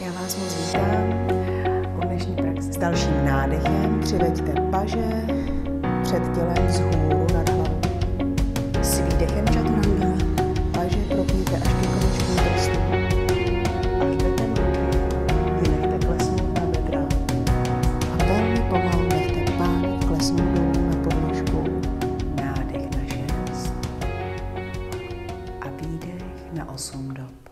Já vás moc vítám u dnešní praxe. S dalším nádechem přiveďte paže před tělem z hůru na hlavou. S výdechem čatranga paže propíte až ke konečkům prstů. Až tetem ruky nechte klesnout na bedra. A velmi pomalu nechte pán klesnout dolů na podložku. Nádech na šest a výdech na osm dob.